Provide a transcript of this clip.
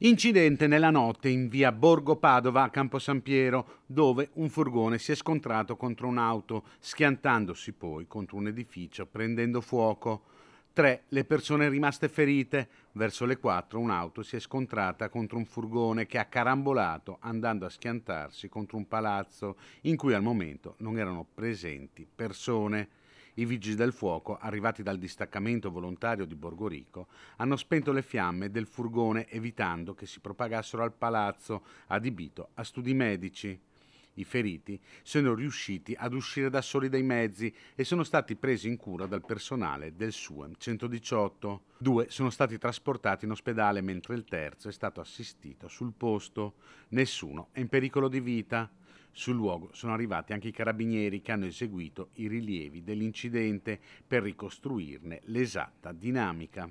Incidente nella notte in via Borgo Padova a Campo San Piero, dove un furgone si è scontrato contro un'auto, schiantandosi poi contro un edificio, prendendo fuoco. Tre le persone rimaste ferite. Verso le quattro un'auto si è scontrata contro un furgone che ha carambolato andando a schiantarsi contro un palazzo in cui al momento non erano presenti persone. I vigili del fuoco, arrivati dal distaccamento volontario di Borgorico, hanno spento le fiamme del furgone evitando che si propagassero al palazzo adibito a studi medici. I feriti sono riusciti ad uscire da soli dai mezzi e sono stati presi in cura dal personale del SUEM 118. Due sono stati trasportati in ospedale mentre il terzo è stato assistito sul posto. Nessuno è in pericolo di vita. Sul luogo sono arrivati anche i carabinieri che hanno eseguito i rilievi dell'incidente per ricostruirne l'esatta dinamica.